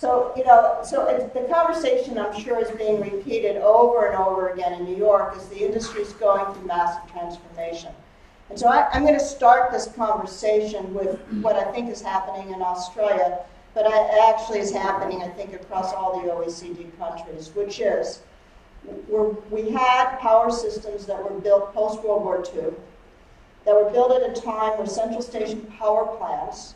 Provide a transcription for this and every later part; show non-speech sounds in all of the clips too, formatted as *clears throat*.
So, you know, so the conversation I'm sure is being repeated over and over again in New York as the industry is going through massive transformation. And so I, am going to start this conversation with what I think is happening in Australia, but actually is happening, I think, across all the OECD countries, which is we had power systems that were built post World War II, that were built at a time where central station power plants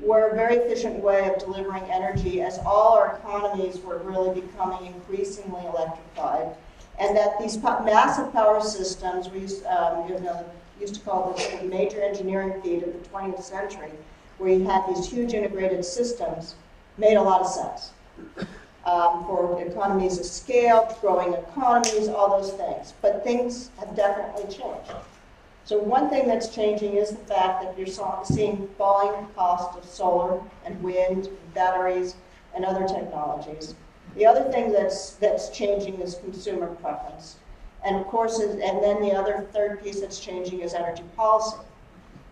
were a very efficient way of delivering energy as all our economies were really becoming increasingly electrified. And that these massive power systems, we used, um, you know, used to call this the major engineering feat of the 20th century, where you had these huge integrated systems, made a lot of sense. Um, for economies of scale, growing economies, all those things. But things have definitely changed. So one thing that's changing is the fact that you're seeing falling cost of solar and wind, and batteries, and other technologies. The other thing that's, that's changing is consumer preference. And of course, and then the other third piece that's changing is energy policy.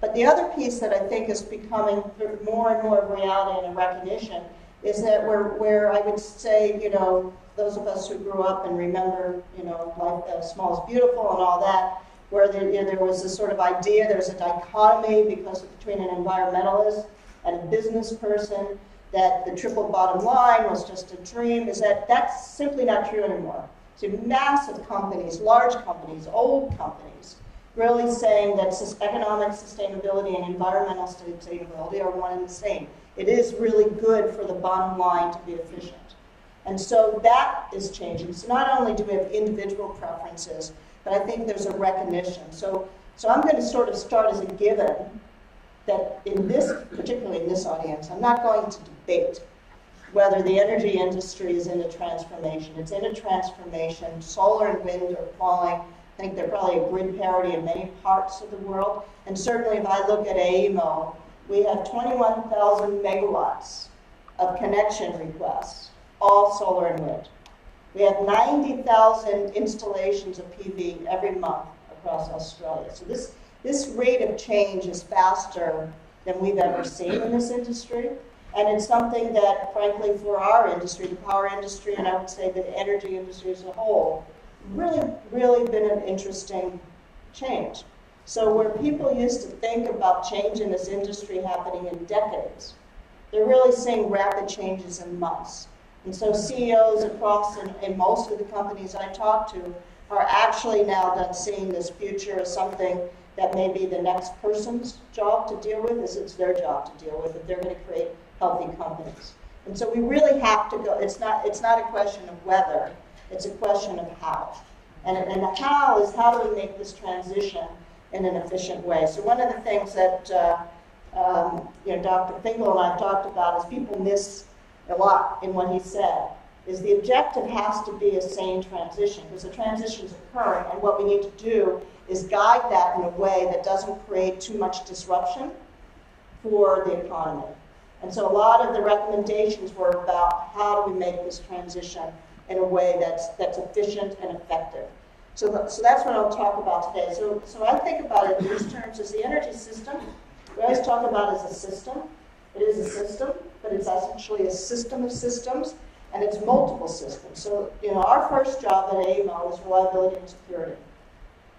But the other piece that I think is becoming more and more of reality and a recognition is that where, where I would say, you know, those of us who grew up and remember, you know, life uh, small is beautiful and all that, where there, you know, there was this sort of idea, there's a dichotomy because between an environmentalist and a business person, that the triple bottom line was just a dream, is that that's simply not true anymore. So massive companies, large companies, old companies, really saying that economic sustainability and environmental sustainability are one and the same. It is really good for the bottom line to be efficient. And so that is changing. So not only do we have individual preferences, but I think there's a recognition. So, so I'm going to sort of start as a given that in this, particularly in this audience, I'm not going to debate whether the energy industry is in a transformation. It's in a transformation. Solar and wind are falling. I think they're probably a grid parity in many parts of the world. And certainly if I look at AEMO, we have 21,000 megawatts of connection requests, all solar and wind. We have 90,000 installations of PV every month across Australia. So this, this rate of change is faster than we've ever seen in this industry. And it's something that, frankly, for our industry, the power industry, and I would say the energy industry as a whole, really, really been an interesting change. So where people used to think about change in this industry happening in decades, they're really seeing rapid changes in months. And so CEOs across in, in most of the companies I talk to are actually now done seeing this future as something that may be the next person's job to deal with, as it's their job to deal with if they're going to create healthy companies. And so we really have to go, it's not, it's not a question of whether, it's a question of how. And, and the how is how do we make this transition in an efficient way. So one of the things that uh, um, you know, Dr. Finkel and I have talked about is people miss a lot in what he said, is the objective has to be a sane transition because the transition is occurring and what we need to do is guide that in a way that doesn't create too much disruption for the economy. And so a lot of the recommendations were about how do we make this transition in a way that's, that's efficient and effective. So, so that's what I'll talk about today. So, so I think about it in these terms as the energy system. We always talk about as a system. It is a system, but it's essentially a system of systems, and it's multiple systems. So, you know, our first job at AEMO is reliability and security.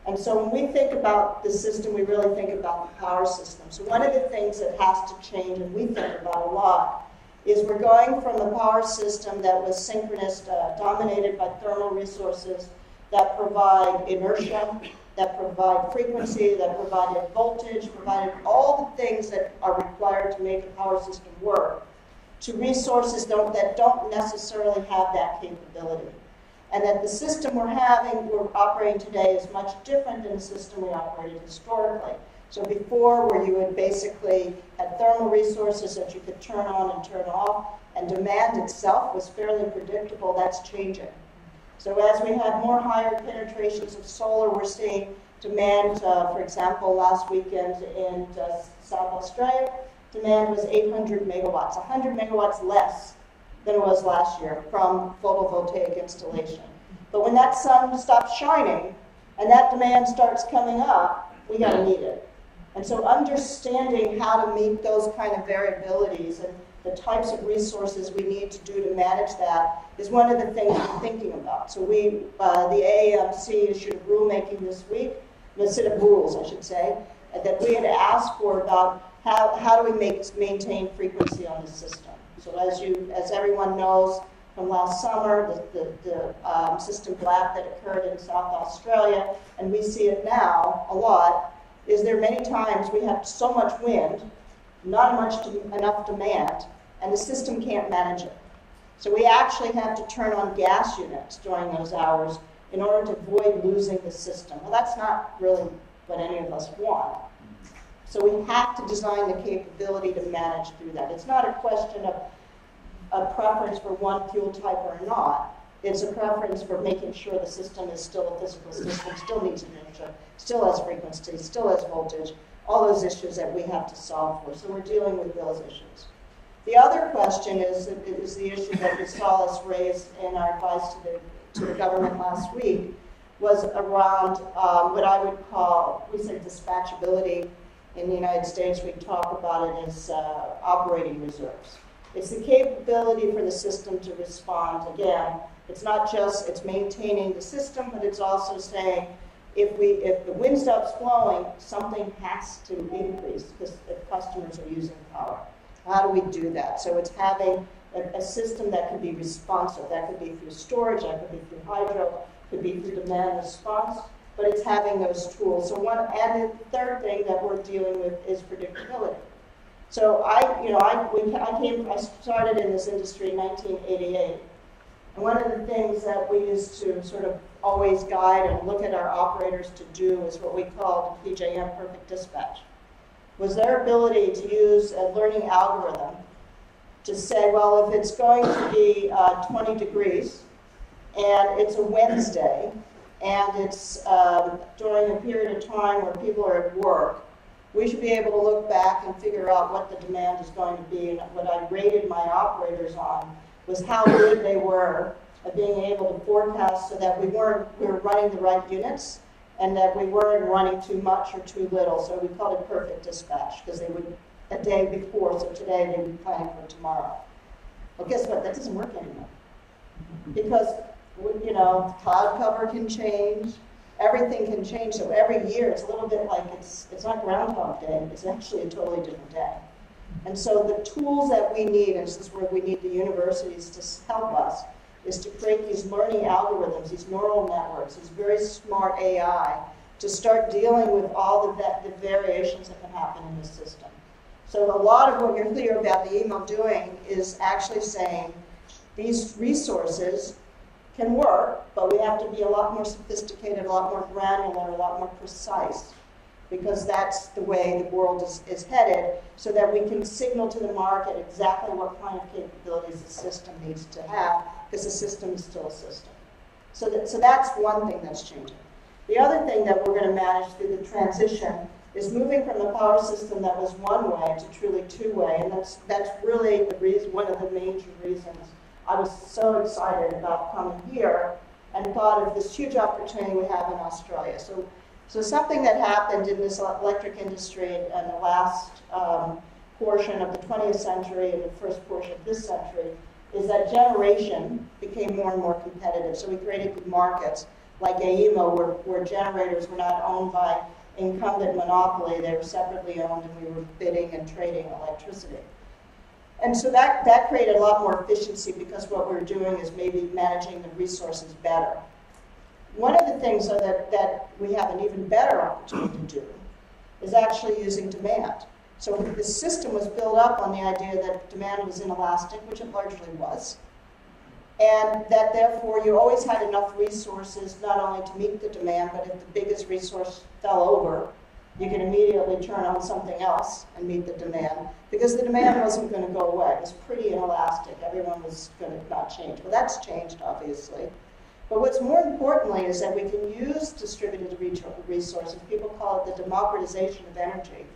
And so when we think about the system, we really think about the power system. So one of the things that has to change, and we think about a lot, is we're going from a power system that was synchronous, uh, dominated by thermal resources that provide inertia, that provide frequency, that provided voltage, provided all the things that are required to make a power system work, to resources don't, that don't necessarily have that capability and that the system we're having, we're operating today is much different than the system we operated historically. So before, where you had basically had thermal resources that you could turn on and turn off, and demand itself was fairly predictable, that's changing. So as we have more higher penetrations of solar, we're seeing demand, uh, for example, last weekend in uh, South Australia, demand was 800 megawatts, 100 megawatts less than it was last year from photovoltaic installation. But when that sun stops shining and that demand starts coming up, we got to meet it. And so understanding how to meet those kind of variabilities and the types of resources we need to do to manage that is one of the things we're thinking about. So we, uh, the AEMC issued a rulemaking this week, a set of rules, I should say, that we had asked for about how, how do we make, maintain frequency on the system. So as you, as everyone knows from last summer, the, the, the um, system black that occurred in South Australia, and we see it now a lot, is there many times we have so much wind, not much to, enough demand, and the system can't manage it. So we actually have to turn on gas units during those hours in order to avoid losing the system. Well, that's not really what any of us want. So we have to design the capability to manage through that. It's not a question of a preference for one fuel type or not. It's a preference for making sure the system is still a physical system, still needs inertia, still has frequency, still has voltage, all those issues that we have to solve for. So we're dealing with those issues. The other question is, is the issue that we saw us raise in our advice to the, to the government last week, was around um, what I would call, we say dispatchability. In the United States, we talk about it as uh, operating reserves. It's the capability for the system to respond. Again, it's not just it's maintaining the system, but it's also saying if we if the wind stops blowing, something has to increase because if customers are using power. How do we do that? So it's having a, a system that can be responsive. That could be through storage, that could be through hydro, could be through demand response, but it's having those tools. So one, and the third thing that we're dealing with is predictability. So I, you know, I, we, I came, I started in this industry in 1988. And one of the things that we used to sort of always guide and look at our operators to do is what we called PJM perfect dispatch was their ability to use a learning algorithm to say, well, if it's going to be uh, 20 degrees and it's a Wednesday and it's um, during a period of time where people are at work, we should be able to look back and figure out what the demand is going to be. And what I rated my operators on was how good they were at being able to forecast so that we weren't we were running the right units and that we weren't running too much or too little. So we called it perfect dispatch because they would a day before, so today they would planning for tomorrow. Well, guess what? That doesn't work anymore because you know cloud cover can change, everything can change. So every year it's a little bit like it's it's not Groundhog Day. It's actually a totally different day. And so the tools that we need, and this is where we need the universities to help us, is to create these learning algorithms, these neural networks, these very smart AI, to start dealing with all the, the variations that can happen in the system. So a lot of what you're clear about the AEMO doing is actually saying these resources can work, but we have to be a lot more sophisticated, a lot more granular, a lot more precise, because that's the way the world is, is headed, so that we can signal to the market exactly what kind of capabilities the system needs to have because the system is still a system. So, that, so that's one thing that's changing. The other thing that we're going to manage through the transition is moving from the power system that was one way to truly two way, and that's that's really the reason, one of the major reasons I was so excited about coming here and thought of this huge opportunity we have in Australia. So, so something that happened in this electric industry in, the last um, portion of the 20th century and the first portion of this century is that generation became more and more competitive. So we created good markets like AEMO, where, where generators were not owned by incumbent monopoly, they were separately owned and we were bidding and trading electricity. And so that, that created a lot more efficiency because what we we're doing is maybe managing the resources better. One of the things that, that we have an even better opportunity to do is actually using demand. So the system was built up on the idea that demand was inelastic, which it largely was, and that therefore you always had enough resources not only to meet the demand, but if the biggest resource fell over, you could immediately turn on something else and meet the demand because the demand wasn't going to go away. It was pretty inelastic. Everyone was going to not change. Well, that's changed, obviously. But what's more importantly is that we can use distributed resources. People call it the democratization of energy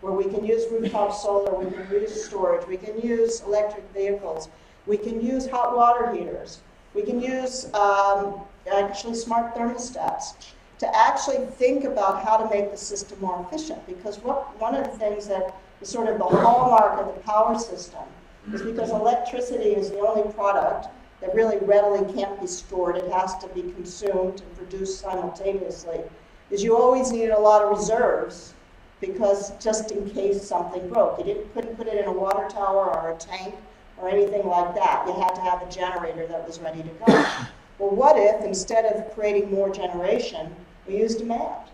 where we can use rooftop solar, we can use storage, we can use electric vehicles, we can use hot water heaters, we can use um, actually smart thermostats to actually think about how to make the system more efficient. Because what, one of the things that is sort of the hallmark of the power system is because electricity is the only product that really readily can't be stored. It has to be consumed and produced simultaneously. Is you always needed a lot of reserves because just in case something broke. You didn't, couldn't put it in a water tower or a tank or anything like that. You had to have a generator that was ready to go. *coughs* well, what if instead of creating more generation, we use demand?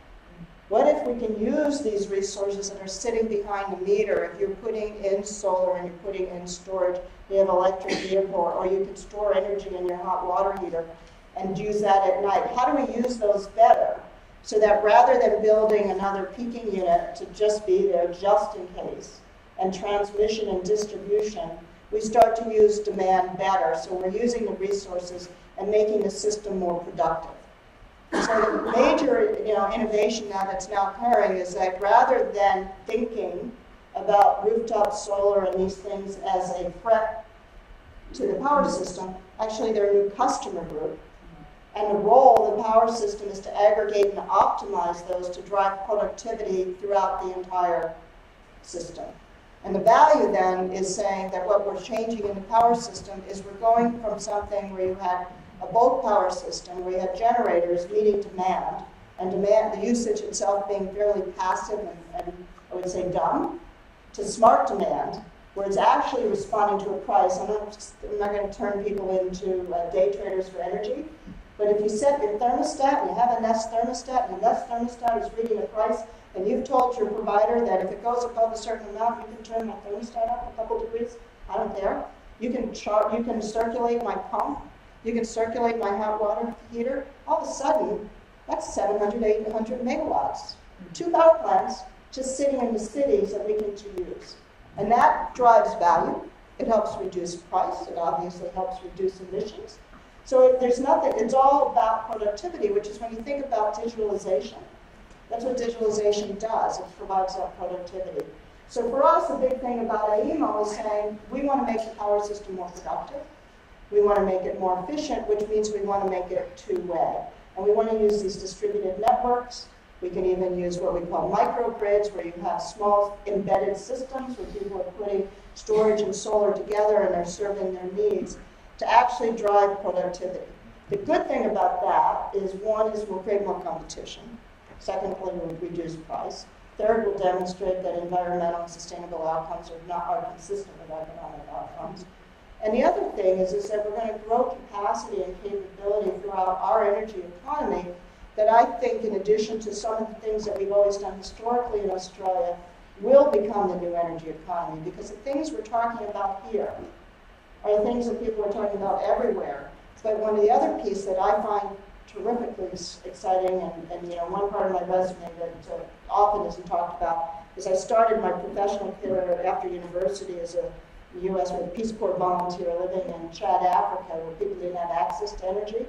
What if we can use these resources that are sitting behind the meter? If you're putting in solar and you're putting in storage, you have electric vehicle, or you can store energy in your hot water heater and use that at night. How do we use those better? So that rather than building another peaking unit to just be there just in case, and transmission and distribution, we start to use demand better. So we're using the resources and making the system more productive. So the major you know, innovation now that's now occurring is that rather than thinking about rooftop solar and these things as a threat to the power system, actually they're a new customer group. And the role of the power system is to aggregate and optimize those to drive productivity throughout the entire system. And the value then is saying that what we're changing in the power system is we're going from something where you had a bulk power system where you have generators meeting demand, and demand, the usage itself being fairly passive and, and I would say dumb, to smart demand, where it's actually responding to a price. I'm not, I'm not going to turn people into uh, day traders for energy, but if you set your thermostat and you have a Nest thermostat, and the Nest thermostat is reading a price, and you've told your provider that if it goes above a certain amount, you can turn my thermostat up a couple degrees, I don't care. You can char- you can circulate my pump you can circulate my hot water heater. All of a sudden, that's 700, 800 megawatts. Two power plants just sitting in the cities that we can use. And that drives value. It helps reduce price. It obviously helps reduce emissions. So there's nothing, it's all about productivity, which is when you think about digitalization. That's what digitalization does. It provides that productivity. So for us, the big thing about AEMO is saying we want to make the power system more productive. We want to make it more efficient, which means we want to make it two-way. And we want to use these distributed networks. We can even use what we call microgrids, where you have small embedded systems where people are putting storage and solar together and they're serving their needs to actually drive productivity. The good thing about that is one is we'll create more competition. Secondly, we'll reduce price. Third, we'll demonstrate that environmental and sustainable outcomes are not are consistent with economic outcomes. And the other thing is, is that we're going to grow capacity and capability throughout our energy economy that I think, in addition to some of the things that we've always done historically in Australia, will become the new energy economy. Because the things we're talking about here are the things that people are talking about everywhere. But one of the other pieces that I find terrifically exciting, and, and you know, one part of my resume that uh, often isn't talked about, is I started my professional career after university as a the U.S. with a Peace Corps volunteer living in Chad, Africa, where people didn't have access to energy.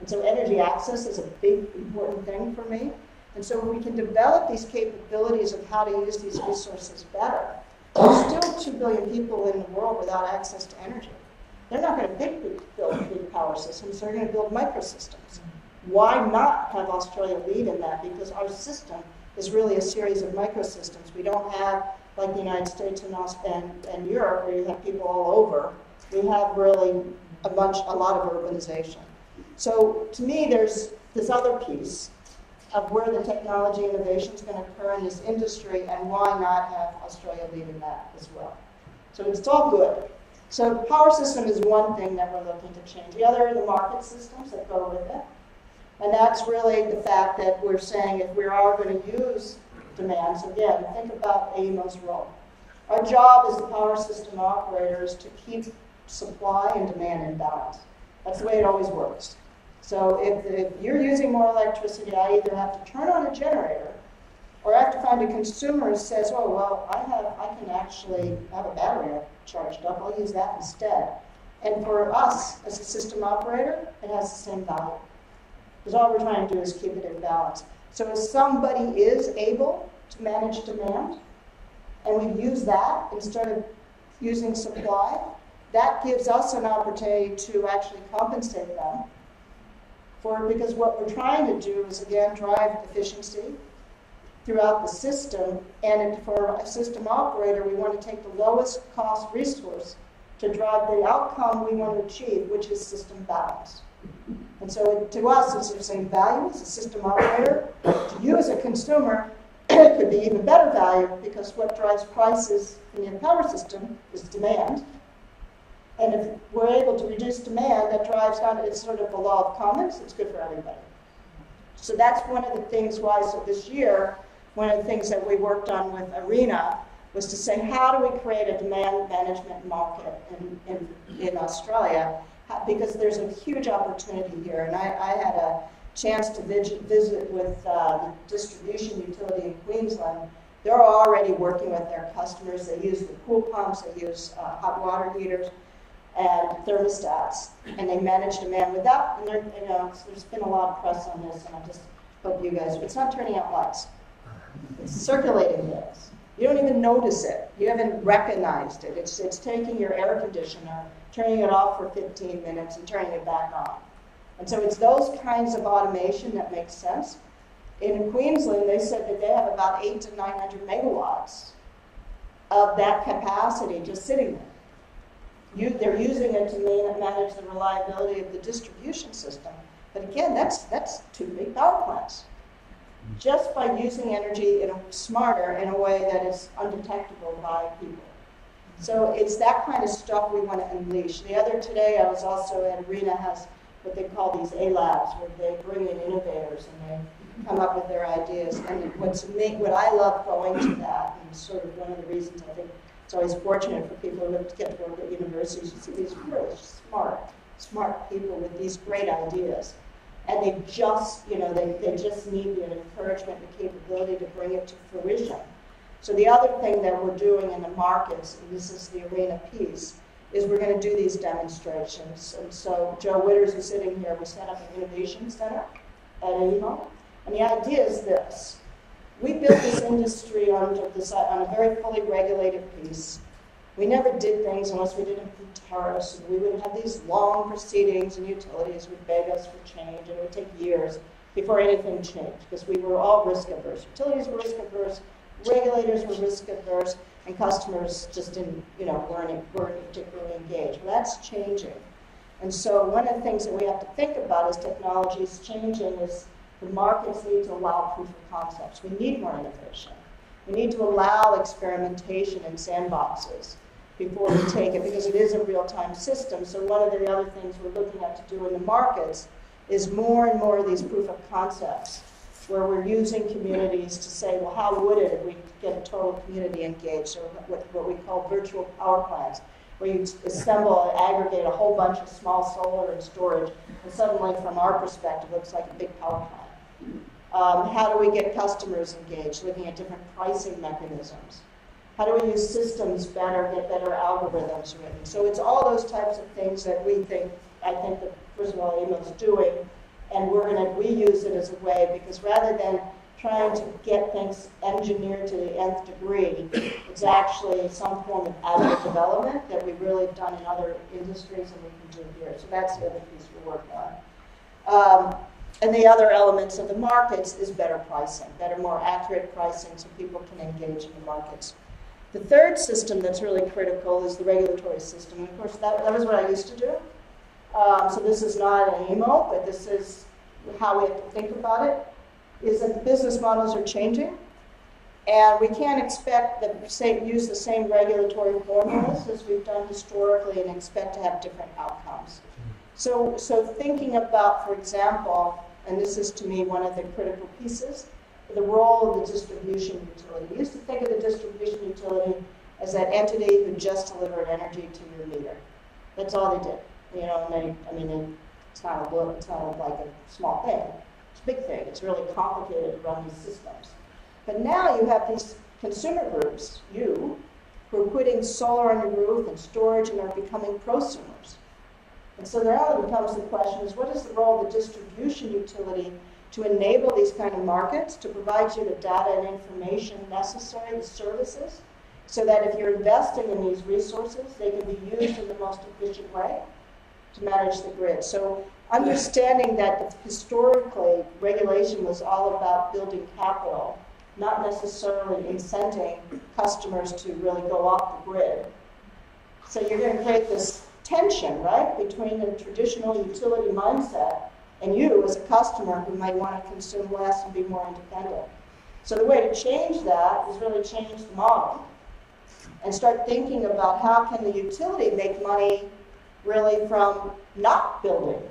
And so energy access is a big, important thing for me. And so we can develop these capabilities of how to use these resources better. There's still 2 billion people in the world without access to energy. They're not going to build big power systems, they're going to build microsystems. Why not have Australia lead in that? Because our system is really a series of microsystems. We don't have like the United States and, and, and Europe, where you have people all over, we have really a bunch, a lot of urbanization. So to me, there's this other piece of where the technology innovation is going to occur in this industry, and why not have Australia lead in that as well. So it's all good. So power system is one thing that we're looking to change. The other are the market systems that go with it. And that's really the fact that we're saying if we are going to use demands. Again, think about AEMO's role. Our job as the power system operators to keep supply and demand in balance. That's the way it always works. So if, if you're using more electricity, I either have to turn on a generator or I have to find a consumer who says, oh, well, I, have, I can actually have a battery charged up. I'll use that instead. And for us, as a system operator, it has the same value. Because all we're trying to do is keep it in balance. So if somebody is able to manage demand, and we use that instead of using supply, that gives us an opportunity to actually compensate them for because what we're trying to do is again drive efficiency throughout the system and for a system operator we want to take the lowest cost resource to drive the outcome we want to achieve, which is system balance. And so to us, it's the same value as a system operator. To you as a consumer, *clears throat* it could be even better value because what drives prices in the power system is demand. And if we're able to reduce demand, that drives down, it's sort of a law of commons, it's good for everybody. So that's one of the things why, so this year, one of the things that we worked on with ARENA was to say, how do we create a demand management market in, in, in Australia? Because there's a huge opportunity here. And I, I had a chance to visit, visit with uh, the distribution utility in Queensland. They're already working with their customers. They use the pool pumps, they use uh, hot water heaters and thermostats, and they manage demand without. And there, you know, there's been a lot of press on this, and I just hope you guys. It's not turning out lights; it's circulating gas. You don't even notice it. You haven't recognized it. It's it's taking your air conditioner, turning it off for 15 minutes, and turning it back on. And so it's those kinds of automation that makes sense. In Queensland, they said that they have about eight to 900 megawatts of that capacity just sitting there you, they're using it to manage the reliability of the distribution system. But again, that's, that's two big power plants. Just by using energy in a, smarter in a way that is undetectable by people. So it's that kind of stuff we want to unleash. The other today, I was also at ARENA has what they call these A labs, where they bring in innovators and they come up with their ideas. And what's what I love going to that, and sort of one of the reasons I think it's always fortunate for people who get to work at universities. You see these really smart, smart people with these great ideas. And they just, you know, they, they just need the encouragement and the capability to bring it to fruition. So the other thing that we're doing in the markets, and this is the ARENA piece, is we're going to do these demonstrations. And so Joe Witters is sitting here. We set up an innovation center at AEMO. And the idea is this. We built this industry on, this, on a very fully regulated piece. We never did things unless we didn't through tariffs, and we would have these long proceedings, and utilities would beg us for change, and it would take years before anything changed because we were all risk averse. Utilities were risk averse, regulators were risk averse, and customers just didn't, you know, weren't, weren't particularly engaged. Well, that's changing. And so one of the things that we have to think about as technology is changing is the markets need to allow proof of concepts. We need more innovation. We need to allow experimentation in sandboxes before we take it because it is a real-time system. So one of the other things we're looking at to do in the markets is more and more of these proof of concepts where we're using communities to say, well, how would it if we get a total community engaged, or what, what we call virtual power plants, where you assemble and aggregate a whole bunch of small solar and storage, and suddenly, from our perspective, looks like a big power plant. Um, how do we get customers engaged? Looking at different pricing mechanisms. How do we use systems better, get better algorithms written? So it's all those types of things that we think, I think that, first of all, AEMO's doing, and we're going to reuse it as a way, because rather than trying to get things engineered to the nth degree, it's actually some form of agile development that we've really done in other industries and we can do here. So that's the other piece we're working on. Um, and the other elements of the markets is better pricing, better, more accurate pricing so people can engage in the markets. The third system that's really critical is the regulatory system. Of course, that, that was what I used to do. Um, so this is not an AEMO, but this is how we have to think about it, is that the business models are changing. And we can't expect that use the same regulatory formulas as we've done historically and expect to have different outcomes. So, so thinking about, for example, and this is to me one of the critical pieces, the role of the distribution utility. We used to think of the distribution utility as that entity who just delivered energy to your meter. That's all they did. You know, and they, I mean, it's not a it's not like a small thing. It's a big thing. It's really complicated to run these systems. But now you have these consumer groups, you, who are putting solar on your roof and storage and are becoming prosumers. And so there now becomes the question is what is the role of the distribution utility to enable these kind of markets, to provide you the data and information necessary, the services, so that if you're investing in these resources, they can be used in the most efficient way to manage the grid. So understanding that historically regulation was all about building capital, not necessarily incenting customers to really go off the grid So you're going to create this tension, right, between the traditional utility mindset and you as a customer who might want to consume less and be more independent. So the way to change that is really change the model and start thinking about how can the utility make money really from not building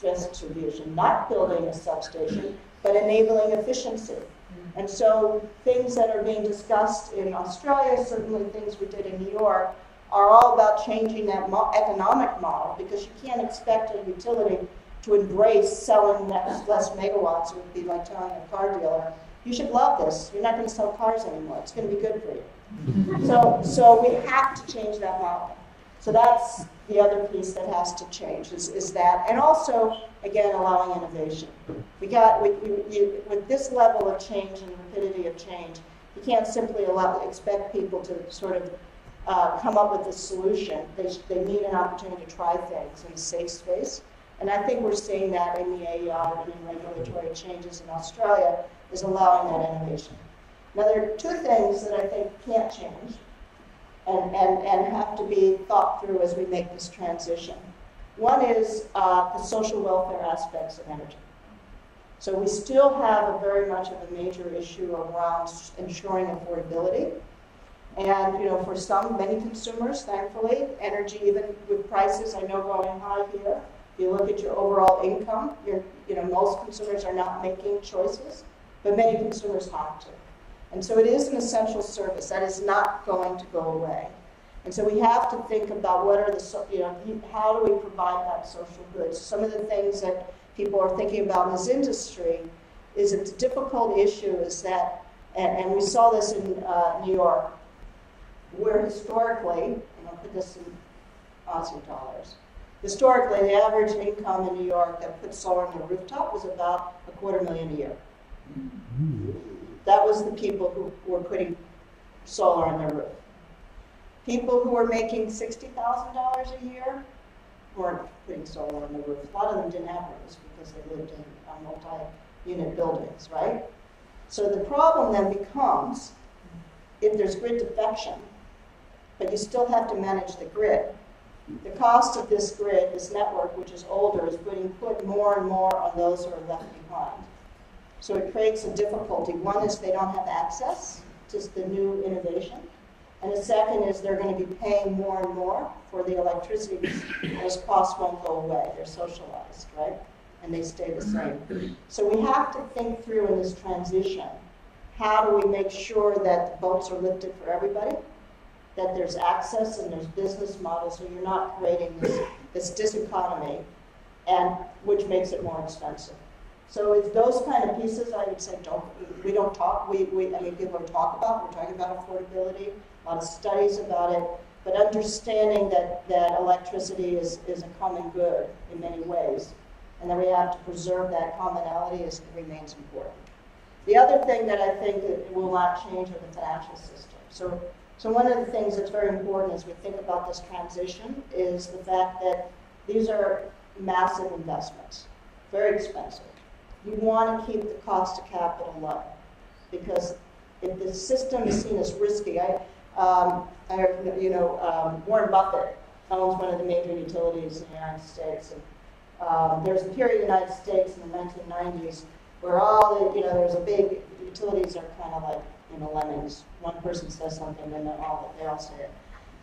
distribution, not building a substation, but enabling efficiency. Mm-hmm. And so things that are being discussed in Australia, certainly things we did in New York, are all about changing that mo- economic model because you can't expect a utility to embrace selling less, less megawatts. It would be like telling a car dealer, you should love this. You're not going to sell cars anymore. It's going to be good for you. Mm-hmm. so, so we have to change that model. So that's the other piece that has to change is, is that, and also again allowing innovation. We got we, we, you, with this level of change and rapidity of change, you can't simply allow expect people to sort of uh, come up with a solution. They, they need an opportunity to try things in a safe space. And I think we're seeing that in the AER and in regulatory changes in Australia is allowing that innovation. Now, there are two things that I think can't change and, and, and have to be thought through as we make this transition. One is uh, the social welfare aspects of energy. So we still have a very much of a major issue around ensuring affordability. And you know, for some, many consumers, thankfully, energy, even with prices I know going high here, if you look at your overall income, you know, most consumers are not making choices, but many consumers have to. And so it is an essential service that is not going to go away. And so we have to think about what are the, you know, how do we provide that social good? Some of the things that people are thinking about in this industry is a difficult issue is that, and, and we saw this in uh, New York, where historically, and I'll put this in Aussie dollars, historically the average income in New York that put solar on their rooftop was about a quarter million a year. Mm-hmm. That was the people who were putting solar on their roof. People who were making $60,000 a year weren't putting solar on the roof. A lot of them didn't have roofs because they lived in uh, multi-unit buildings, right? So the problem then becomes if there's grid defection, but you still have to manage the grid. The cost of this grid, this network, which is older, is putting put more and more on those who are left behind. So it creates a difficulty. One is they don't have access to the new innovation. And the second is they're going to be paying more and more for the electricity. Those costs won't go away. They're socialized, right? And they stay the same. So we have to think through in this transition how do we make sure that the boats are lifted for everybody, that there's access and there's business models so you're not creating this, this diseconomy, and which makes it more expensive. So it's those kind of pieces I would say don't we don't talk we, we I mean people talk about we're talking about affordability a lot of studies about it but understanding that that electricity is, is a common good in many ways and that we have to preserve that commonality is, remains important. The other thing that I think will not change are the financial system. So so one of the things that's very important as we think about this transition is the fact that these are massive investments, very expensive you want to keep the cost of capital low because if the system is seen as risky, I, um, I you know, um, Warren Buffett owns one of the major utilities in the United States. And, um, there's a period in the United States in the 1990s where all the, you know, there's a big, utilities are kind of like, you know, lemmings. One person says something, and then all, they all say it.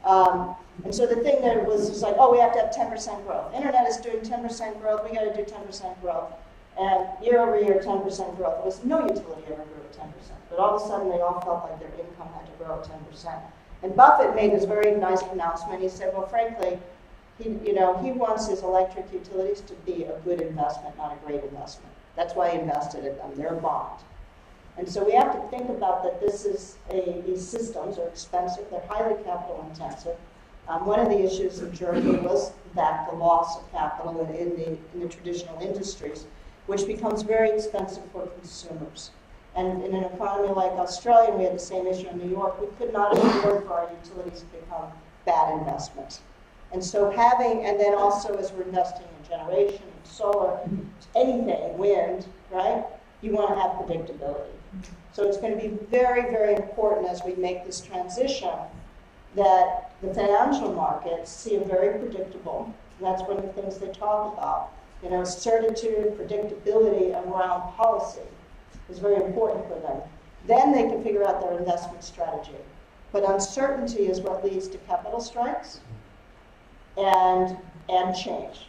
Um, and so the thing that was, was like, oh, we have to have 10% growth. Internet is doing 10% growth. We got to do 10% growth. And year over year, 10% growth. There was no utility ever grew at 10%. But all of a sudden, they all felt like their income had to grow at 10%. And Buffett made this very nice pronouncement. He said, well, frankly, he, you know, he wants his electric utilities to be a good investment, not a great investment. That's why he invested in them. They're a bond. And so we have to think about that this is a, these systems are expensive, they're highly capital intensive. Um, one of the issues in Germany was that the loss of capital in, the, in the traditional industries which becomes very expensive for consumers. And in an economy like Australia, we had the same issue in New York, we could not afford for our utilities to become bad investments. And so having, and then also as we're investing in generation, in solar, anything, wind, right? You want to have predictability. So it's going to be very, very important as we make this transition that the financial markets see them very predictable. That's one of the things they talk about. You know, certitude, predictability around policy is very important for them. Then they can figure out their investment strategy. But uncertainty is what leads to capital strikes and, and change.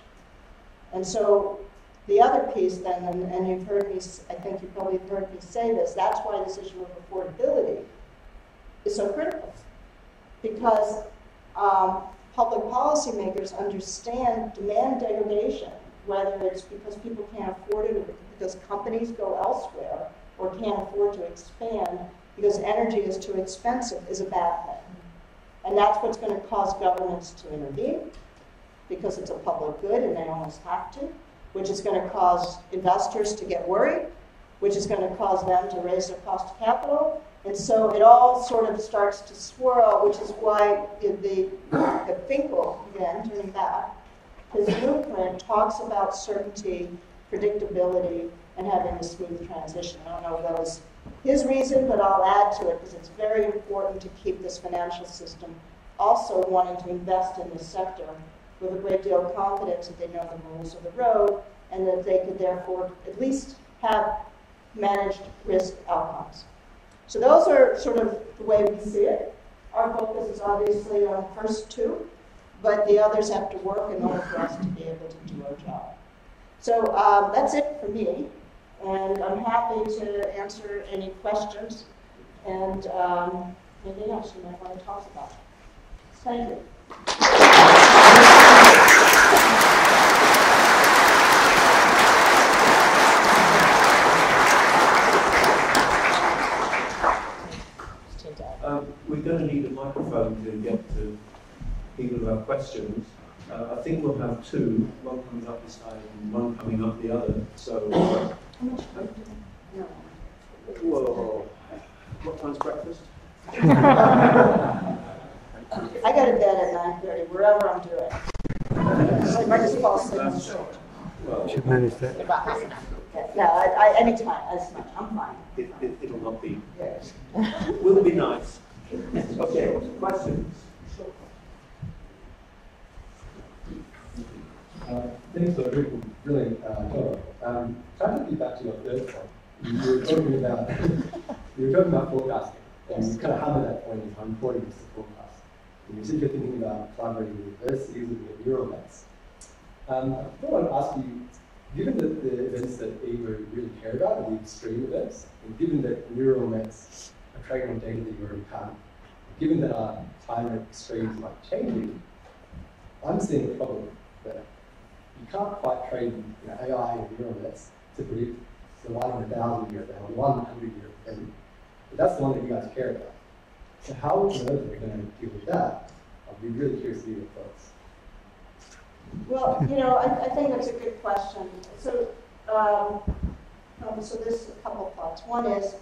And so the other piece then, and, and you've heard me, I think you've probably heard me say this, that's why this issue of affordability is so critical. Because um, public policymakers understand demand degradation, whether it's because people can't afford it or because companies go elsewhere or can't afford to expand because energy is too expensive is a bad thing. And that's what's going to cause governments to intervene because it's a public good and they almost have to, which is going to cause investors to get worried, which is going to cause them to raise their cost of capital. And so it all sort of starts to swirl, which is why the, the, Finkel, again, turning back, his blueprint talks about certainty, predictability, and having a smooth transition. I don't know if that was his reason, but I'll add to it because it's very important to keep this financial system also wanting to invest in this sector with a great deal of confidence that they know the rules of the road and that they could therefore at least have managed risk outcomes. So those are sort of the way we see it. Our focus is obviously on the first two, but the others have to work in order for us to be able to do our job. So um, that's it for me, and I'm happy to answer any questions and um, anything else you might want to talk about. Thank you. Um, we're going to need a microphone to get to people who have questions. Uh, I think we'll have two, one coming up this side and one coming up the other. So, uh, whoa, what time's breakfast? *laughs* I go to bed at nine thirty, wherever I'm doing. So I just fall asleep. That's, well, Should manage that. About half an hour. No, I, I, anytime, that's fine, I'm fine. it, it, it'll not be. Yes. Will be nice. Okay, questions? Uh, Thanks for a really brilliant uh, talk. Um, Trying to get back to your third point, you were talking about, you were talking about forecasting, and you kind of hammered that point of how important it is to forecast. And you said you're thinking about collaborating with universities, at neural nets. Um, I thought I'd ask you, given that the events that AEMO really care about are the extreme events, and given that neural nets are trading on data that you already have, given that our climate extremes be changing, I'm seeing a problem that you can't quite train you know, AI and neural nets to predict the one in a thousand year event a one hundred year event. But that's the one that you guys care about. So how on earth are we going to deal with that? I'd be really curious to hear your thoughts. Well, you know, I, I think that's a good question. So, um, um, so there's a couple of thoughts. One is,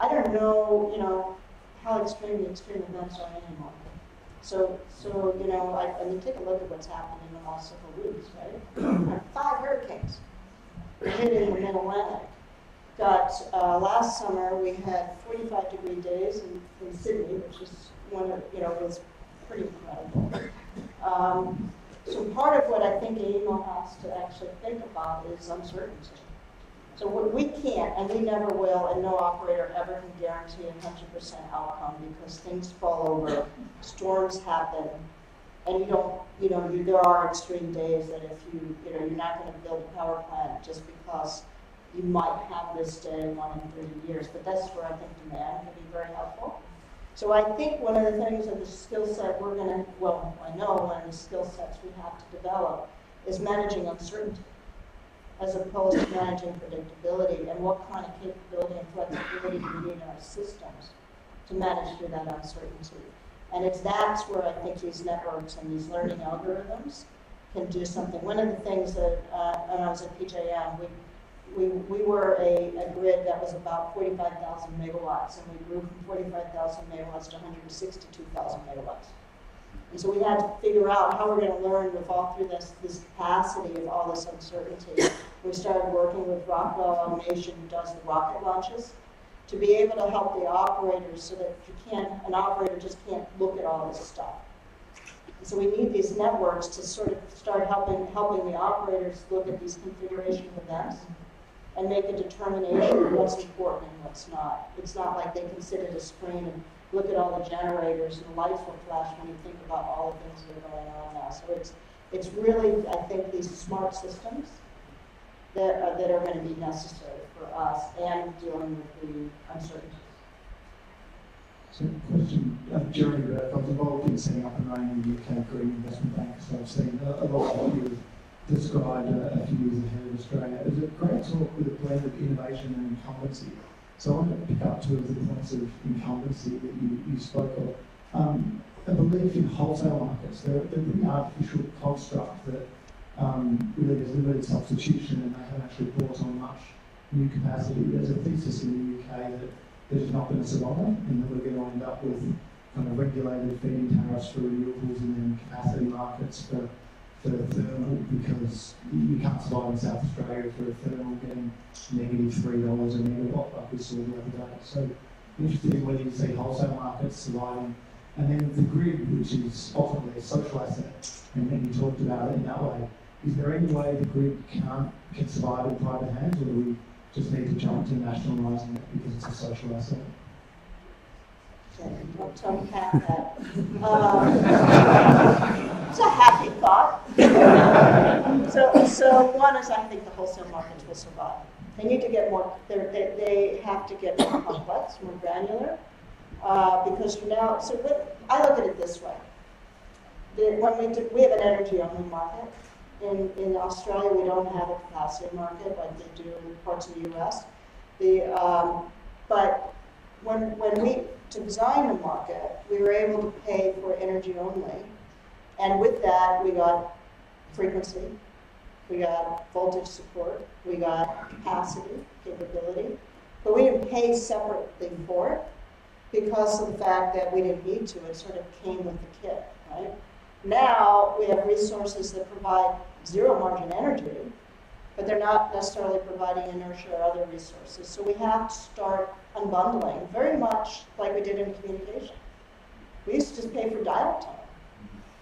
I don't know, you know, how extreme the extreme events are anymore. So, so you know, I, I mean, take a look at what's happened *clears throat* in the last several weeks, right? Five hurricanes hitting the mid-Atlantic. Got uh, last summer we had 45 degree days in, in Sydney, which is one of you know was pretty incredible. Um, so part of what I think AEMO has to actually think about is uncertainty. So we can't, and we never will, and no operator ever can guarantee a hundred percent outcome because things fall over, storms happen, and you don't, you know, you, there are extreme days that if you, you know, you're not going to build a power plant just because you might have this day one in 30 years. But that's where I think demand can be very helpful. So I think one of the things of the skill set we're going to, well, I know one of the skill sets we have to develop is managing uncertainty as opposed to managing predictability and what kind of capability and flexibility we need in our systems to manage through that uncertainty. And it's that's where I think these networks and these learning algorithms can do something. One of the things that uh, when I was at PJM, we we, we were a, a grid that was about 45,000 megawatts, and we grew from 45,000 megawatts to 162,000 megawatts. And so we had to figure out how we're going to learn with all through this, this capacity of all this uncertainty. We started working with Rockwell Automation, who does the rocket launches, to be able to help the operators so that you can't, an operator just can't look at all this stuff. So we need these networks to sort of start helping, helping the operators look at these configuration events and make a determination of what's important and what's not. It's not like they can sit at a screen and look at all the generators and the lights will flash when you think about all the things that are going on now. So it's, it's really, I think, these smart systems that are, that are going to be necessary for us and dealing with the uncertainties. So, question, uh, Jeremy, uh, I was involved in setting up and running the UK Green Investment Bank, so I've seen a, a lot of what you've described uh, a few years ahead of Australia. Is it great talk with a blend of innovation and incumbency? So I want to pick up two of the points of incumbency that you, you spoke of. Um, I believe in wholesale markets, they're, pretty artificial construct that um, really has limited substitution and they haven't actually brought on much new capacity. There's a thesis in the UK that there's not going to survive and that we're going to end up with kind of regulated feed-in tariffs for renewables and then capacity markets for, for thermal because you can't survive in South Australia for a thermal getting negative $3 a megawatt like we saw the other day. So interested in whether you see wholesale markets surviving and then the grid, which is ultimately a social asset, and, and you talked about it in that way. Is there any way the grid can't can survive in private hands, or do we just need to jump to nationalising it because it's a social asset? Tell me half that. Um, *laughs* it's a happy thought. *laughs* so, so one is I think the wholesale markets will survive. They need to get more. They, they have to get more complex, more granular, uh, because now. So what, I look at it this way. The, when we do, we have an energy only market. In, in Australia, we don't have a capacity market like they do in parts of the U.S. The, um, but when, when we to design the market, we were able to pay for energy only. And with that, we got frequency, we got voltage support, we got capacity, capability, but we didn't pay separately for it because of the fact that we didn't need to. It sort of came with the kit, right? Now we have resources that provide zero margin energy, but they're not necessarily providing inertia or other resources. So we have to start unbundling, very much like we did in communication. We used to just pay for dial tone.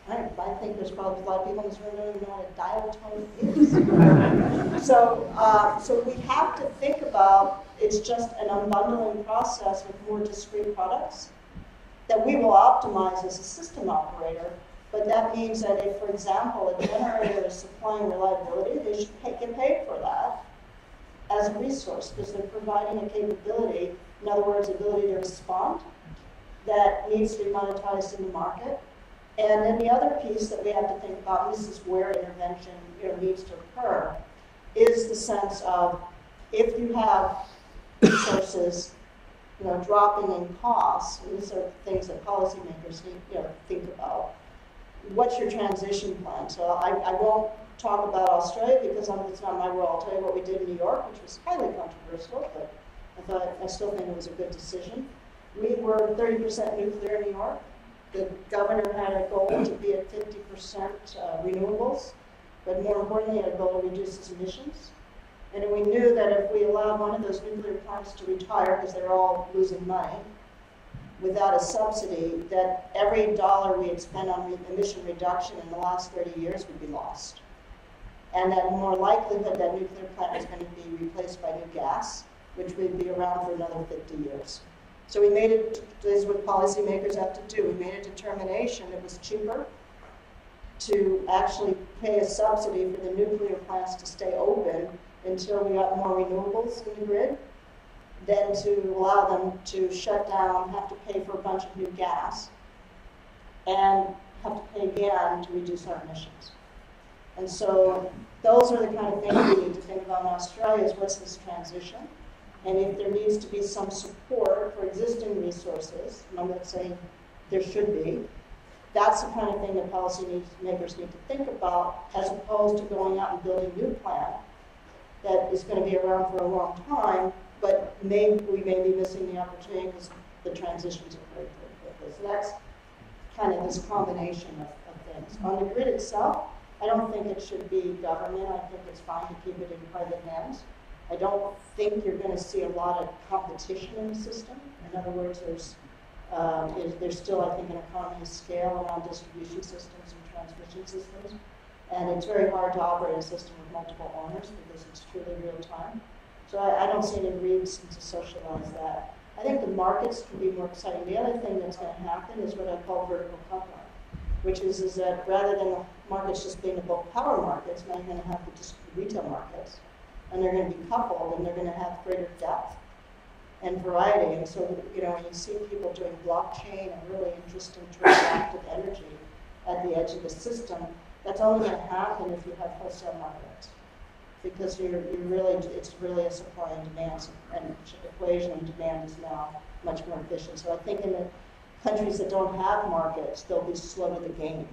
I, I think there's probably a lot of people in this room who don't even know what a dial tone is. *laughs* so, uh, so we have to think about it's just an unbundling process with more discrete products that we will optimize as a system operator but that means that if, for example, a generator is supplying reliability, they should pay, get paid for that as a resource because they're providing a capability, in other words, ability to respond that needs to be monetized in the market. And then the other piece that we have to think about, this is where intervention you know, needs to occur, is the sense of if you have resources you know, dropping in costs, and these are things that policymakers need, you know, think about, what's your transition plan? So I, I won't talk about Australia because it's not my role. I'll tell you what we did in New York, which was highly controversial, but I thought I still think it was a good decision. We were 30% nuclear in New York. The governor had a goal to be at 50% uh, renewables, but more importantly, had a goal to reduce its emissions. And we knew that if we allowed one of those nuclear plants to retire because they're all losing money, without a subsidy, that every dollar we had spent on emission reduction in the last 30 years would be lost. And that more likelihood that nuclear plant was going to be replaced by new gas, which would be around for another 50 years. So we made it, this is what policymakers have to do, we made a determination it was cheaper to actually pay a subsidy for the nuclear plants to stay open until we got more renewables in the grid than to allow them to shut down, have to pay for a bunch of new gas, and have to pay again to reduce our emissions. And so those are the kind of things we need to think about in Australia is what's this transition? And if there needs to be some support for existing resources, and I'm not saying there should be, that's the kind of thing that policymakers need to think about as opposed to going out and building a new plant that is going to be around for a long time but may, we may be missing the opportunity because the transitions are very, very quickly. So that's kind of this combination of, of things. On the grid itself, I don't think it should be government. I think it's fine to keep it in private hands. I don't think you're going to see a lot of competition in the system. In other words, there's um, there's still, I think, an economy of scale around distribution systems and transmission systems. And it's very hard to operate a system with multiple owners because it's truly real time. So I, I don't see any reason to socialize that. I think the markets can be more exciting. The other thing that's going to happen is what I call vertical coupling, which is, is that rather than the markets just being the bulk power markets, now you're going to have the just retail markets. And they're going to be coupled and they're going to have greater depth and variety. And so, you know, when you see people doing blockchain and really interesting transactive energy at the edge of the system, that's only going to happen if you have wholesale markets. Because you're, you're really, it's really a supply and demand and equation, and demand is now much more efficient. So I think in the countries that don't have markets, they'll be slow to the game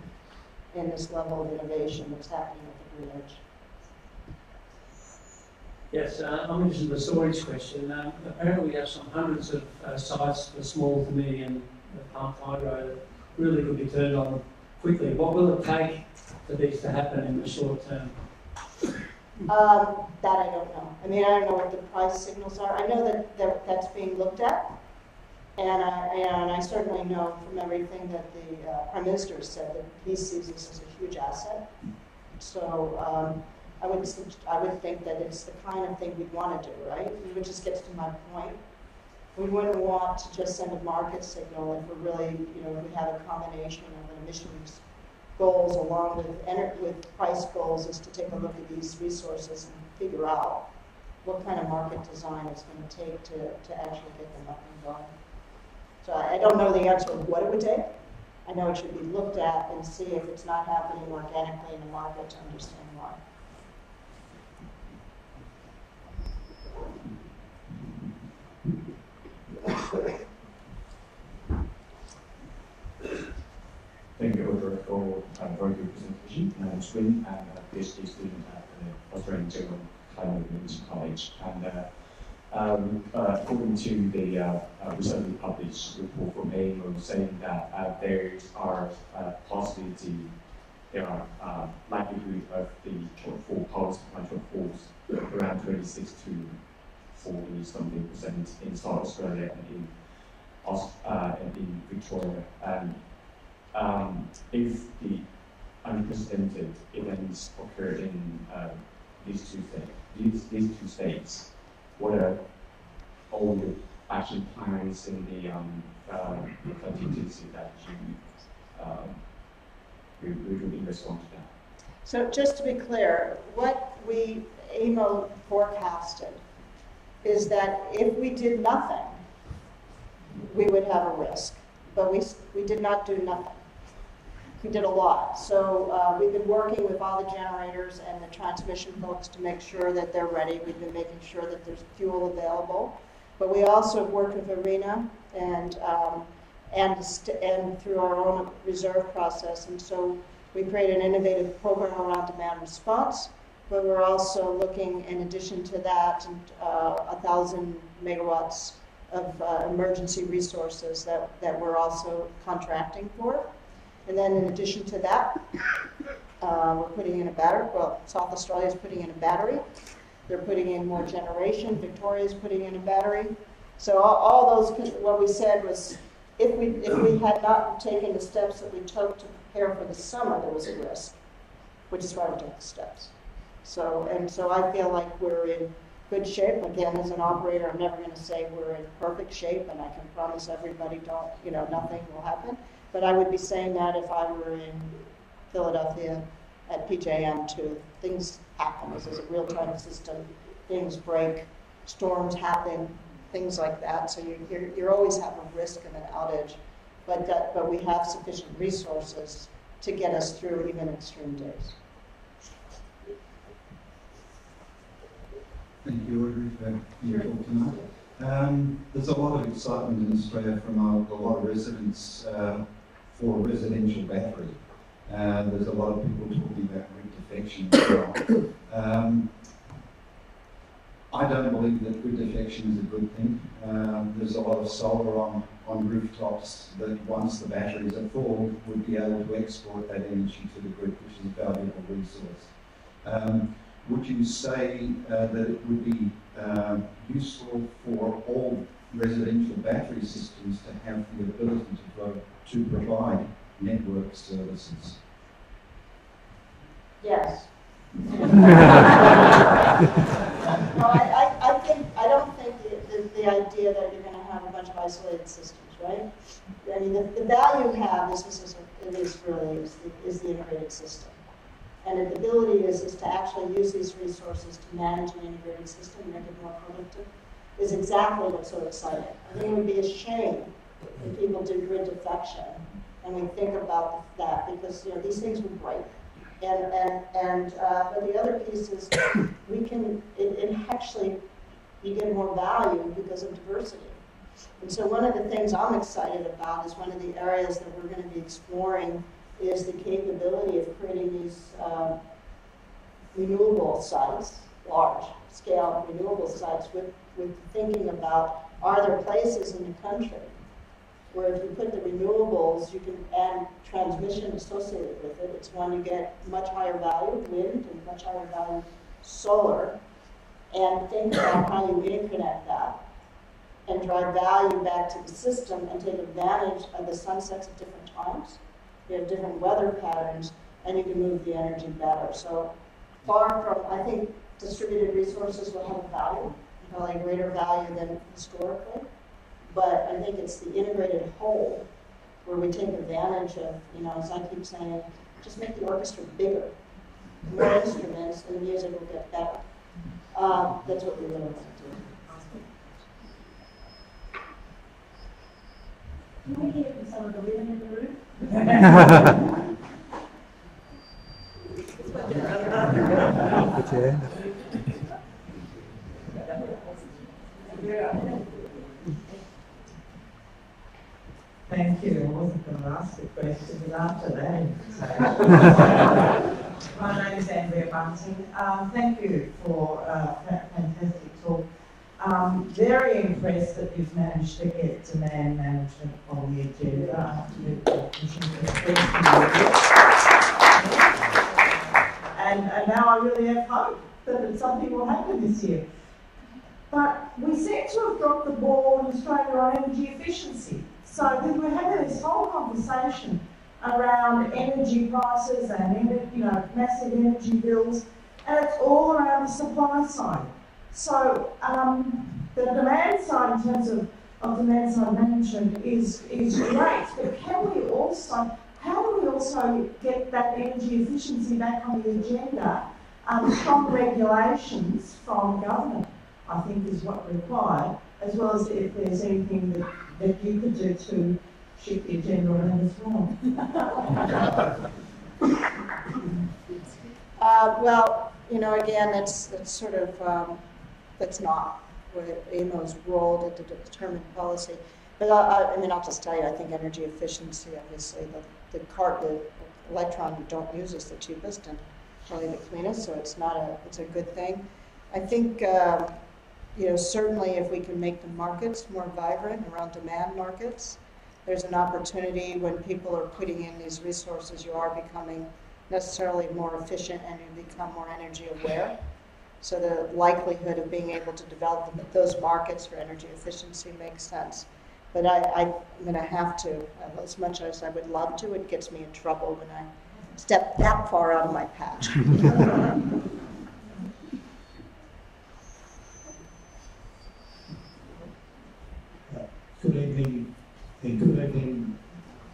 in this level of innovation that's happening at the green edge. Yes, uh, I mentioned the storage question. Um, apparently, we have some hundreds of uh, sites for small to medium pumped hydro that really could be turned on quickly. What will it take for these to happen in the short term? Um, that I don't know. I mean, I don't know what the price signals are. I know that, that that's being looked at, and I, and I certainly know from everything that the uh, Prime Minister said that he sees this as a huge asset. So um, I would, I would think that it's the kind of thing we'd want to do, right? Which just gets to my point. We wouldn't want to just send a market signal if we're really, you know, if we have a combination of an emissions goals along with, with price goals is to take a look at these resources and figure out what kind of market design it's going to take to, to actually get them up and going. So I, don't know the answer of what it would take. I know it should be looked at and see if it's not happening organically in the market to understand why. Thank *laughs* you, Audrey, for a very good presentation. I'm Swin, I'm a PhD student at the Australian General Climate Ministry College. And uh, um, uh, according to the uh, uh recently published report from AEMO saying that uh, there are uh, possibility, there are uh, likelihood of the shortfall, power supply shortfalls around 26 to 40 something percent in South Australia and in, uh, and in Victoria. And um, if the unprecedented events occur in uh, these two states, these, these two states, what are all the action plans in the um, uh, contingency that you um, in response to that? So just to be clear, what we AEMO forecasted is that if we did nothing, we would have a risk. But we, we did not do nothing. We did a lot. So uh, we've been working with all the generators and the transmission folks to make sure that they're ready. We've been making sure that there's fuel available. But we also have worked with ARENA and, um, and, and through our own reserve process. And so we created an innovative program around demand response but we're also looking, in addition to that, uh, a thousand megawatts of uh, emergency resources that, that we're also contracting for. And then in addition to that, uh, we're putting in a battery. Well, South Australia is putting in a battery. They're putting in more generation. Victoria is putting in a battery. So all, all those, what we said was, if we if we had not taken the steps that we took to prepare for the summer, there was a risk, which is why we took the steps. So, and so I feel like we're in good shape. Again, as an operator, I'm never going to say we're in perfect shape, and I can promise everybody don't, you know, nothing will happen. But I would be saying that if I were in Philadelphia at PJM too. Things happen. This is a real-time system. Things break, storms happen, things like that. So you, you're, you always have a risk of an outage. But, that, but we have sufficient resources to get us through even extreme days. Thank you, Audrey, for your talk tonight. Um, there's a lot of excitement in Australia from a, a lot of residents uh, for residential battery. Uh, there's a lot of people talking about grid defection as well. Um, I don't believe that grid defection is a good thing. Um, there's a lot of solar on, on rooftops that once the batteries are full would be able to export that energy to the grid, which is a valuable resource. Um, would you say uh, that it would be um, useful for all residential battery systems to have the ability to, pro- to provide network services? Yes. *laughs* No, I, I, I think, I don't think the, the, the idea that you're gonna have a bunch of isolated systems, right? I mean, the, the value you have is, this is, it is really, is the, is the integrated system. And the ability is, is to actually use these resources to manage an integrated system, and make it more productive, is exactly what's so exciting. I think it would be a shame if people do grid defection, and we think about that, because, you know, these things would break. And, and, and, uh, but the other piece is, we can, it, it actually, you get more value because of diversity. And so one of the things I'm excited about is one of the areas that we're gonna be exploring is the capability of creating these, uh, renewable sites, large scale renewable sites with, with thinking about, are there places in the country where if you put the renewables, you can add transmission associated with it. It's one you get much higher value, wind, and much higher value solar. And think about how you interconnect that and drive value back to the system and take advantage of the sunsets at different times. You have different weather patterns, and you can move the energy better. So far from, I think distributed resources will have a value, probably greater value than historically. But I think it's the integrated whole where we take advantage of, you know, as I keep saying, just make the orchestra bigger. More instruments and the music will get better. Um, that's what we really want to do. Can we hear from some of the women in the room? *laughs* Thank you. I wasn't going to ask a question, but after that. *laughs* My name is Andrea Bunting. Um, thank you for uh, that fantastic talk. Um, very impressed that you've managed to get demand management on the agenda Commission and, and now I really have hope that something will happen this year. We seem to have dropped the ball in Australia on energy efficiency. So we we're having this whole conversation around energy prices and you know massive energy bills, and it's all around the supply side. So um, the demand side, in terms of, of demand side management, is is great. But can we also how do we also get that energy efficiency back on the agenda? Um, strong regulations from government, I think, is what required, as well as if there's anything that, that you could do to shift the agenda around as well. *laughs* Uh, well, you know, again, it's, it's sort of, um, that's not where AEMO's role to, to determine policy. But I, I, mean, I'll just tell you, I think energy efficiency, obviously, the, the car, the electron we don't use is the cheapest and probably the cleanest, so it's not a, it's a good thing. I think, um, you know, certainly if we can make the markets more vibrant around demand markets, there's an opportunity when people are putting in these resources, you are becoming necessarily more efficient and you become more energy aware. So the likelihood of being able to develop those markets for energy efficiency makes sense. But I, am going to have to, uh, as much as I would love to, it gets me in trouble when I step that far out of my patch. *laughs* Good evening, and good evening.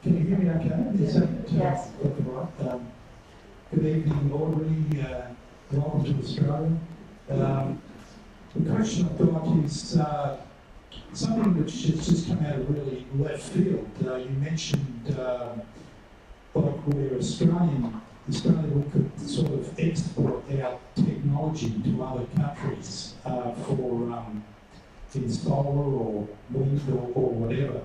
Can you hear me okay? Is that, uh, Yes. Dr. Wright? Um, Good evening, Audrey. Uh, Welcome to Australia. Um, The question I've got is uh, something which has just come out of really left field. Uh, You mentioned um, like we're Australian, Australia, we could sort of export our technology to other countries uh, for um, in solar or wind or, whatever.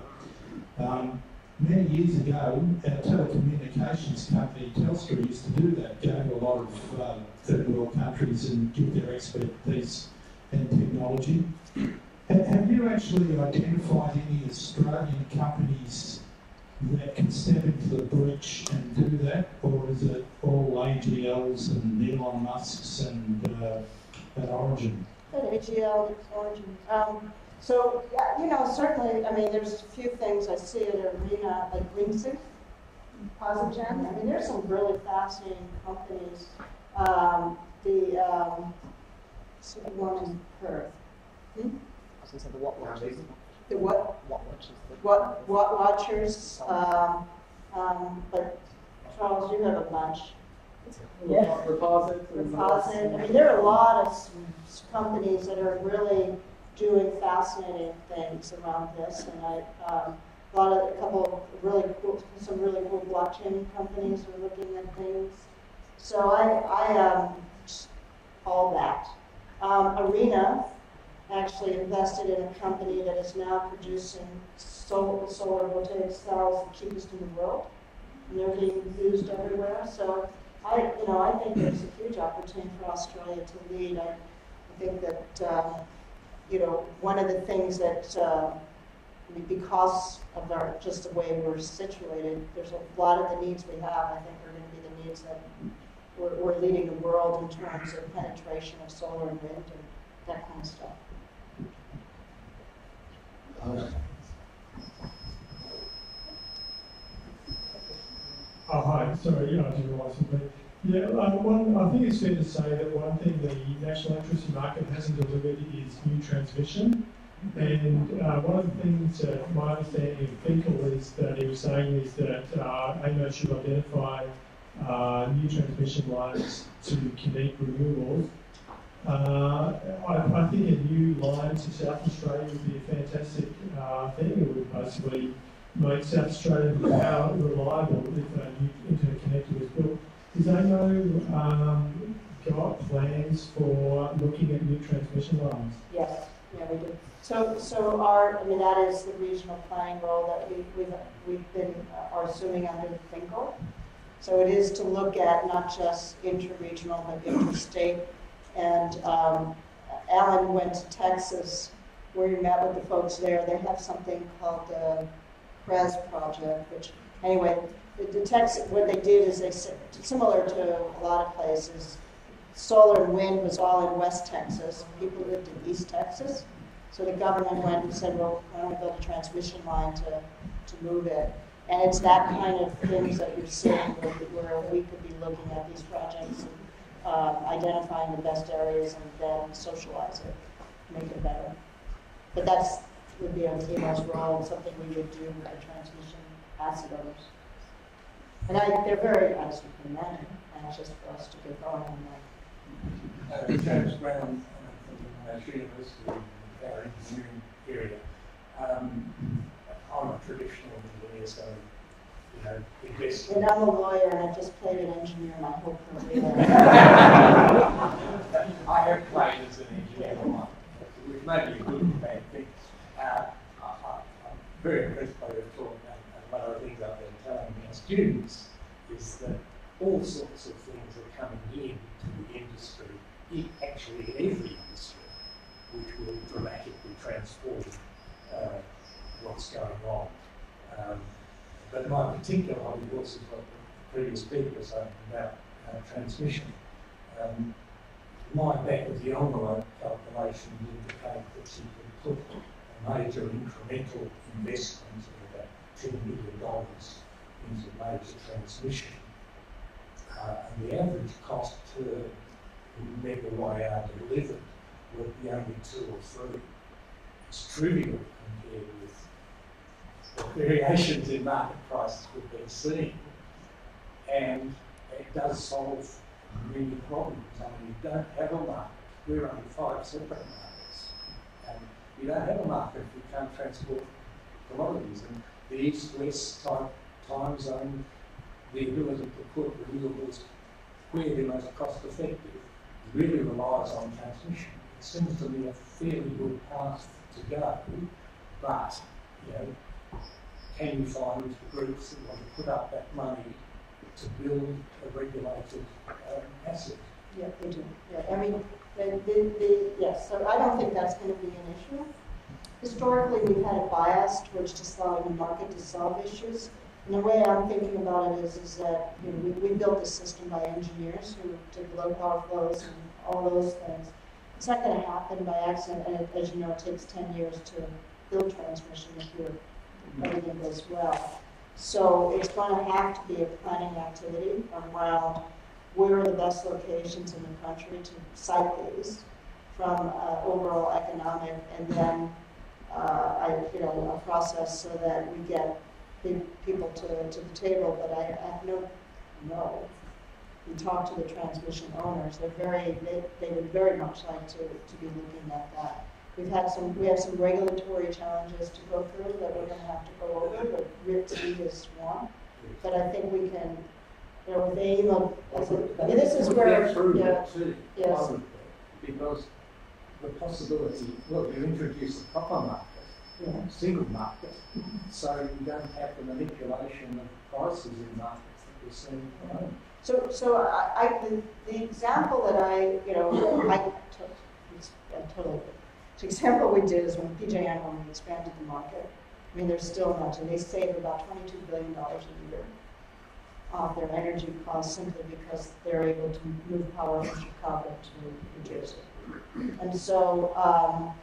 Um, many years ago, our telecommunications company Telstra used to do that, go to a lot of uh, third world countries and give their expertise and technology. Ha- Have you actually identified any Australian companies that can step into the breach and do that, or is it all AGLs and Elon Musk's and uh, at Origin? At AGL, its origin. Um, so, yeah, you know, certainly, I mean, there's a few things I see at ARENA, like Wingsync, Posigen. I mean, there's some really fascinating companies. Um, the um, so one in Perth. Hmm? I was going to say the what watches. The what? What watches. The, What, what watchers? Um, um, but Charles, you have a bunch. Yeah. Reposit. I mean, there are a lot of s- s- companies that are really doing fascinating things around this, and I, um, a lot of, a couple of really cool, some really cool blockchain companies are looking at things. So I, I, um, all that. Um, ARENA actually invested in a company that is now producing solar, solar voltaic cells, the cheapest in the world. And they're being used everywhere, so I, you know, I think there's a huge opportunity for Australia to lead. I, think that, um, you know, one of the things that, uh, because of our, just the way we're situated, there's a lot of the needs we have, I think, are going to be the needs that we're, we're leading the world in terms of penetration of solar and wind and that kind of stuff. Oh, hi, sorry, yeah, I didn't but, yeah, one, I think it's fair to say that one thing the national electricity market hasn't delivered is new transmission. And, uh, one of the things, uh, my understanding of Finkel is that he was saying is that, uh, AEMO should identify, uh, new transmission lines to connect renewables. Uh, I, I think a new line to South Australia would be a fantastic, uh, thing, it would basically make South Australia more reliable if a new built. Does AEMO um, got plans for looking at new transmission lines? Yes, yeah, we do. So, so our, I mean, that is the regional planning role that we, we've, we've been, uh, are assuming under the Finkel. So it is to look at not just interregional, but interstate. And um, Alan went to Texas, where he met with the folks there. They have something called the CREZ project, which, anyway, the, Texas, what they did is they, similar to a lot of places, solar and wind was all in West Texas. People lived in East Texas. So the government went and said, well, why don't we build a transmission line to, to move it? And it's that kind of things that you're seeing where, where we could be looking at these projects and um, identifying the best areas and then socialize it, make it better. But that's, would be AEMO's role and something we would do with the transmission asset owners. And I, they're very, you can imagine, anxious for us to get going on that. Uh, James Brown uh, from National University in our engineering area. Um, I'm a traditional engineer, so you know, invest. And I'm a lawyer and I've just played an engineer my whole career. *laughs* I have played as an engineer, which may be a good thing. Uh, I, I, I'm very impressed by your talk, and, and one of the things I've been telling our students is that all sorts of things are coming in to the industry, in, actually every industry, which will dramatically transform uh, what's going on. Um, but my particular hobby, is what the previous speaker was about uh, transmission. Um, my back of the envelope calculation indicate that you can put a major incremental investment of about $10 million into major transmission. Uh, and the average cost per megawatt hour delivered would be only two or three. It's trivial compared with the variations in market prices we've been seeing. And it does solve many problems. I mean, you don't have a market. We're only five separate markets. And you don't have a market if you can't transport commodities. And the east-west type time zone, the ability to put renewables where they're most cost-effective, really relies on transmission. It seems to me a fairly good path to go, but, you know, can you find groups that want to put up that money to build a regulated um, asset? Yeah, they do. Yeah, I mean, yes, so I don't think that's going to be an issue. Historically, we've had a bias towards just allowing the market to solve issues. And the way I'm thinking about it is, is that you know, we, we built this system by engineers who did low power flows and all those things. It's not going to happen by accident, and it, as you know, it takes 10 years to build transmission if you're, everything goes well. So it's going to have to be a planning activity around where are the best locations in the country to site these from uh, overall economic, and then uh, I, you know, a process so that we get people to, to the table. But I, I have no, no. We talk to the transmission owners. They're very, they, they would very much like to, to be looking at that. We've had some, we have some regulatory challenges to go through that we're going to have to go over, but RIT-T is one. But I think we can, you know, with AIM, of- as a- I mean, this is where, yeah, yes. I would think, because the possibility, well, you introduce a proper market, yeah. single market, so you don't have the manipulation of prices in markets that we're seeing at the moment. So, so I, I the, the example that I, you know, I took, it's I totally, the example we did is when when we expanded the market, I mean, there's still much, and they save about twenty-two billion dollars a year off their energy costs simply because they're able to move power from Chicago to New Jersey. And so, um,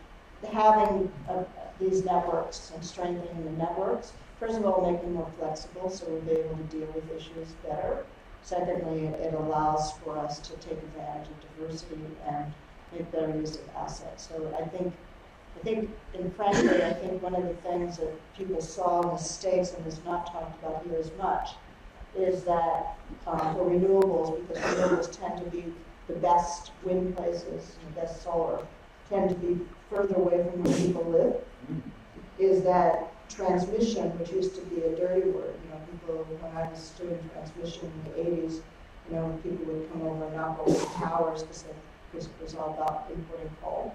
having uh, these networks and strengthening the networks, first of all, make them more flexible so we'll be able to deal with issues better. Secondly, it allows for us to take advantage of diversity and make better use of assets. So I think, I think, and frankly, I think one of the things that people saw the States and is not talked about here as much is that um, for renewables, because renewables tend to be the best wind places and the best solar, tend to be further away from where people live, is that transmission, which used to be a dirty word, you know, people, when I was doing transmission in the eighties, you know, people would come over and knock over the towers because it was, all about importing coal.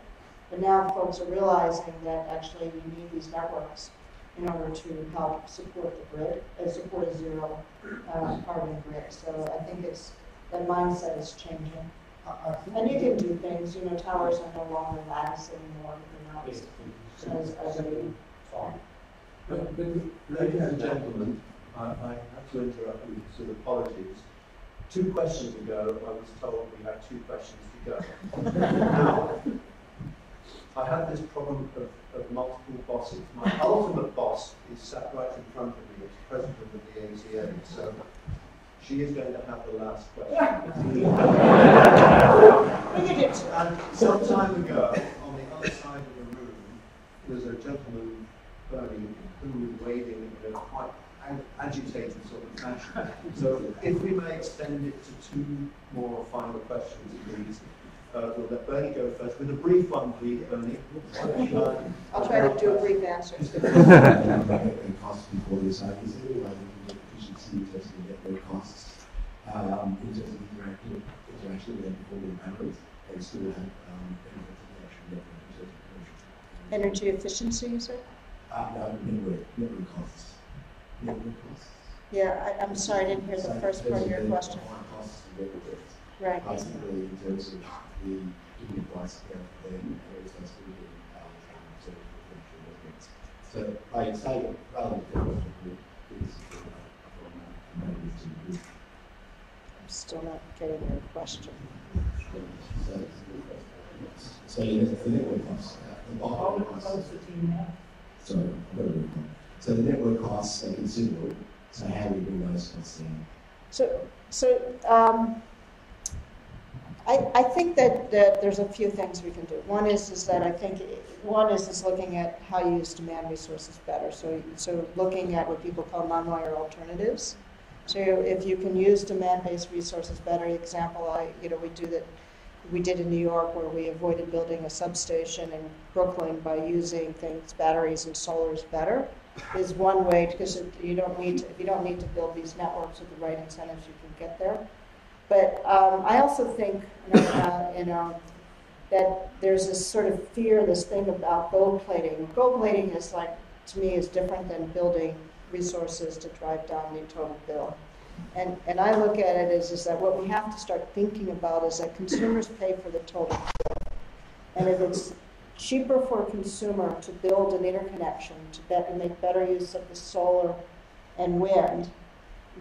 But now folks are realizing that actually you need these networks in order to help support the grid, uh, support a zero uh, carbon grid. So I think it's, that mindset is changing. I, I think And you can do things, you know, towers are no longer lattice anymore, they're not as, as a. But, but, ladies and gentlemen, I, I have to interrupt you, sort of apologies. Two questions ago, I was told we had two questions to go. now, I have this problem of, of multiple bosses. My ultimate boss is sat right in front of me as president of the ATA, so she is going to have the last question. look it. And some time ago, on the other side of the room, was a gentleman, Bernie, who was waving in a quite ag- agitated sort of fashion. So if we may extend it to two more final questions, please. Uh, we'll let Bernie go first, with a brief one, please, Bernie. I'll try to do a brief answer. and costs before this. Is there any way we can get efficiency in terms of the network um, in terms of interacting, interaction with them before we boundaries, and still have um, benefits of the actual network in terms of commercial? Energy efficiency, you said? Uh, no, network, network costs. Network costs. Yeah, I, I'm sorry, I didn't hear the So first part of your question. costs and network. Right. Basically, in terms of the giving advice about them and responsibility, um, sort of potential networks. So I say, rather than this is from, uh, from, uh, management to group. I'm still not getting your question. So, so yeah, the network costs, uh, the Hold bottom it costs. closer to you now. Sorry, I've got to read on. So the network costs are considerable, so how do we bring those costs down? So, so um, I, I think that, that there's a few things we can do. One is, is that I think, one is, is looking at how you use demand resources better. So, so looking at what people call non-wire alternatives. So if you can use demand-based resources better, example, I, you know, we do that, we did in New York where we avoided building a substation in Brooklyn by using things, batteries and solars better, is one way, because you don't need, to- if you don't need to build these networks with the right incentives, you can get there. But um, I also think, you know, uh, you know, that there's this sort of fear, this thing about gold plating. Gold plating is like, to me, is different than building resources to drive down the total bill. And, and I look at it as is that what we have to start thinking about is that consumers pay for the total bill. And if it's cheaper for a consumer to build an interconnection, to bet, make better use of the solar and wind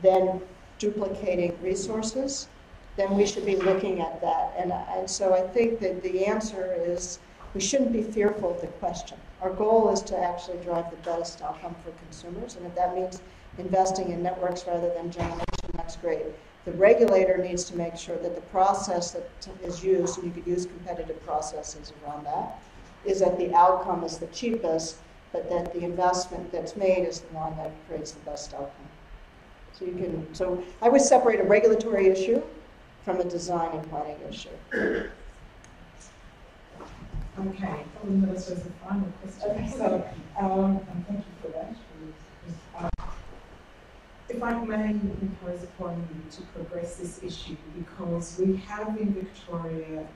than duplicating resources, then we should be looking at that. And, and so I think that the answer is we shouldn't be fearful of the question. Our goal is to actually drive the best outcome for consumers, and if that means investing in networks rather than generation, that's great. The regulator needs to make sure that the process that is used, and you could use competitive processes around that, is that the outcome is the cheapest, but that the investment that's made is the one that creates the best outcome. So you can, so I would separate a regulatory issue from a design and planning issue. Okay, probably Melissa as the final question. So, um, thank you for that. Uh, if I may impose upon you to progress this issue, because we have in Victoria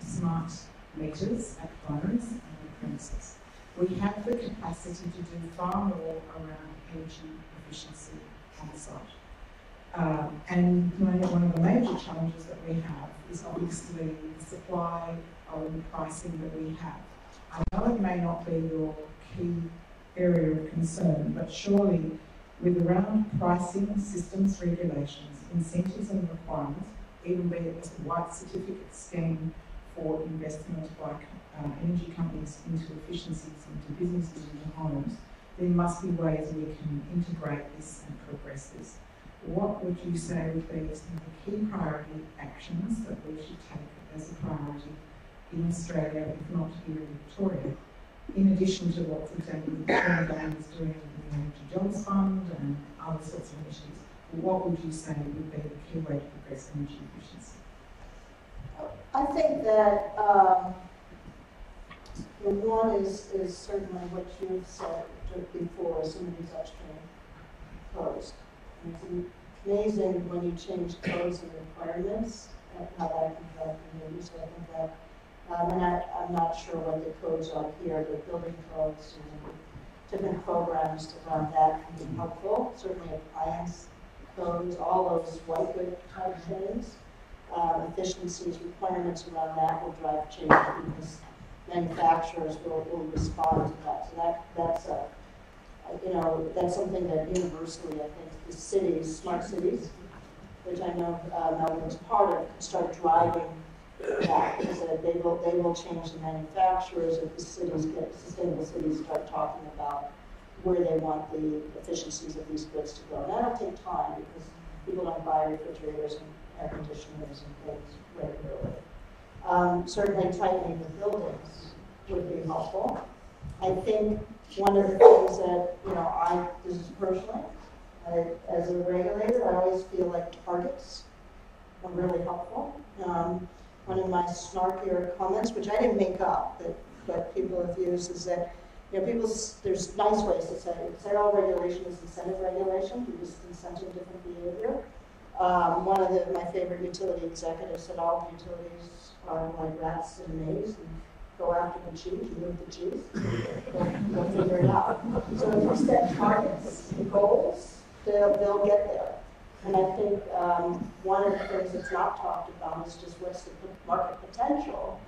smart meters at phones and premises. We have the capacity to do far more around energy efficiency on site. Um, and one of the major challenges that we have is obviously the supply of pricing that we have. I know it may not be your key area of concern, but surely with around pricing, systems, regulations, incentives and requirements, even be it a white certificate scheme for investment by uh, energy companies into efficiencies, into businesses, into homes, there must be ways we can integrate this and progress this. What would you say would be some of the key priority actions that we should take as a priority in Australia, if not here in Victoria, in addition to what, for example, the Victorian is doing with the Energy Jobs Fund and other sorts of initiatives, what would you say would be the key way to progress energy efficiency? I think that um, the one is, is certainly what you've said before, some of these upstream codes. It's amazing when you change codes and requirements, how that can affect the So I think that um, and I, am not sure what the codes are here, but building codes and different programs around that can be helpful. Certainly appliance codes, all those white good type things, um, efficiencies, requirements around that will drive change because manufacturers will, will respond to that. So that, that's a, you know, that's something that universally, I think, the cities, smart cities, which I know uh, Melbourne's part of, can start driving that they will they will change the manufacturers if the cities get sustainable cities start talking about where they want the efficiencies of these goods to go. And that'll take time because people don't buy refrigerators and air conditioners and things regularly. Um, certainly tightening the buildings would be helpful. I think one of the things that, you know, I, this is personally, I, as a regulator, I always feel like targets are really helpful. Um, one of my snarkier comments, which I didn't make up, but, but people have used, is that you know, people, there's nice ways to say it. Say all regulation is incentive regulation, you just incentive different behavior. Um, one of the, my favorite utility executives said all utilities are like rats in a maze and go after the cheese, you move the they'll figure it out. So if you set targets and goals, they'll, they'll get there. And I think um, one of the things that's not talked about is just what's the market potential.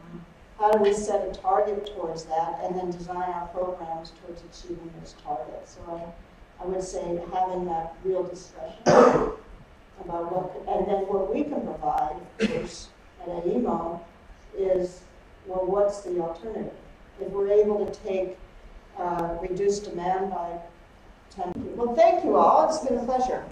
How do we set a target towards that and then design our programs towards achieving those targets? So I, I would say having that real discussion about what, could, and then what we can provide, of course, at AEMO is, well, what's the alternative? If we're able to take uh, reduced demand by 10 people. Well, thank you all. It's been a pleasure.